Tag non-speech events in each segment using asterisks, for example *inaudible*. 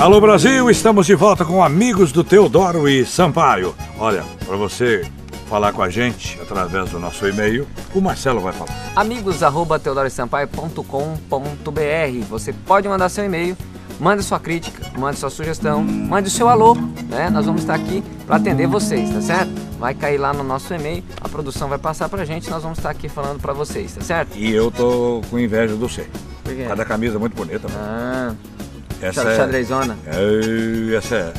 Alô Brasil, estamos de volta com amigos do Teodoro e Sampaio. Olha, para você falar com a gente através do nosso e-mail, o Marcelo vai falar. amigos@teodorosampaio.com.br. Você pode mandar seu e-mail, mande sua crítica, mande sua sugestão, mande o seu alô, né? Nós vamos estar aqui para atender vocês, tá certo? Vai cair lá no nosso e-mail, a produção vai passar pra gente, nós vamos estar aqui falando para vocês, tá certo? E eu tô com inveja do. Por quê? Cada camisa é muito bonita. né? Ah, Essa é, xadrezona. é, essa é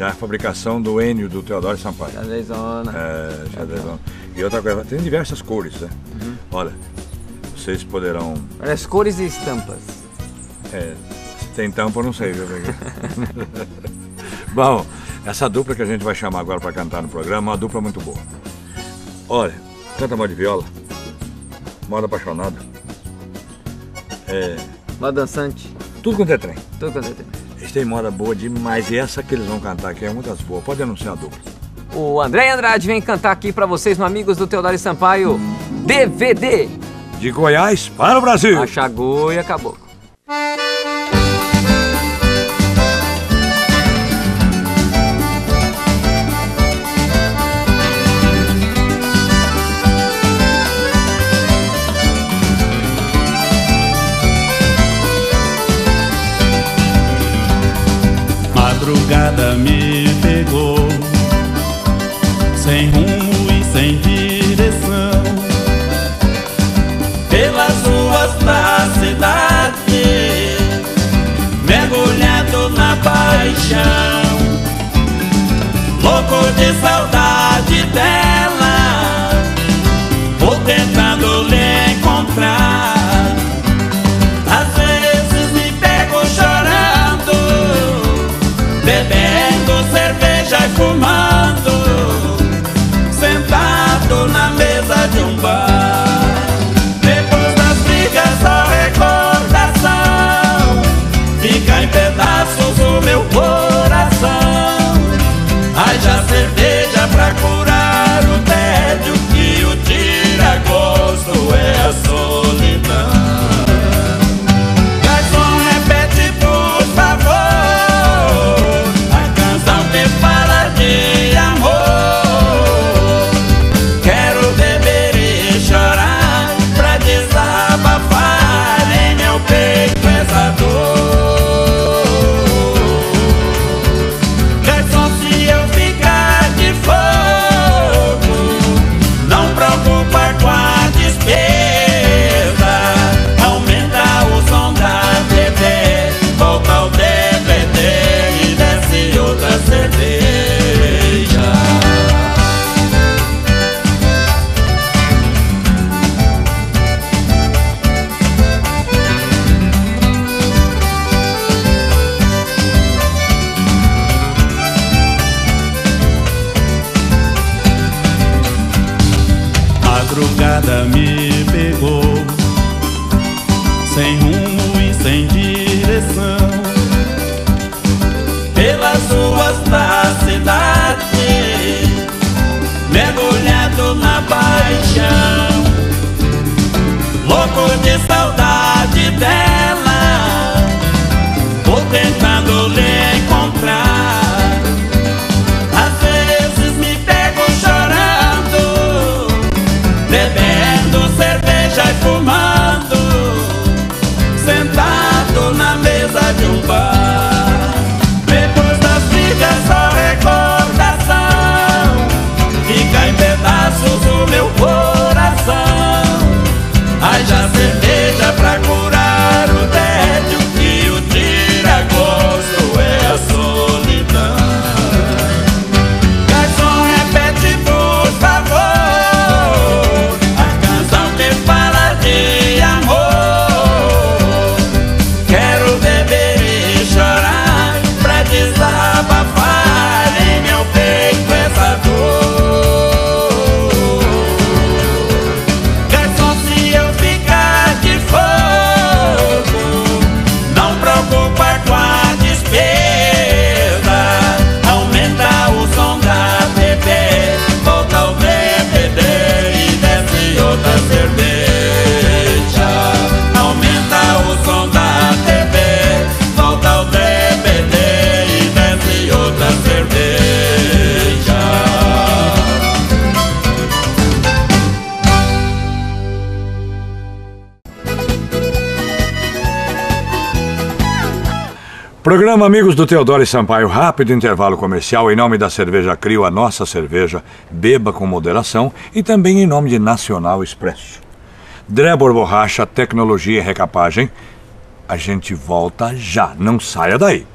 já a fabricação do Enio do Teodoro Sampaio. Xadrezona. É, xadrezão. E outra coisa, tem diversas cores, né? Uhum. Olha, vocês poderão. As cores e estampas. É, se tem tampa, eu não sei, viu? *laughs* Bom, essa dupla que a gente vai chamar agora para cantar no programa é uma dupla muito boa. Olha, canta moda de viola, moda apaixonada, é, Uma dançante. Tudo quanto é trem. Tudo quanto é tempo. Eles têm moda boa demais e essa que eles vão cantar aqui é uma das boas. Pode anunciar a dupla. O André Andrade vem cantar aqui pra vocês, no Amigos do Teodoro Sampaio, DVD, De Goiás para o Brasil. a Chagoia Caboclo. Madrugada me pegou, sem rumo e sem Madrugada me pegou. Sem rumo Programa Amigos do Teodoro e Sampaio, rápido intervalo comercial em nome da Cerveja Crio, a nossa cerveja, beba com moderação e também em nome de Nacional Expresso. Drebor Borracha, tecnologia e recapagem. A gente volta já, não saia daí.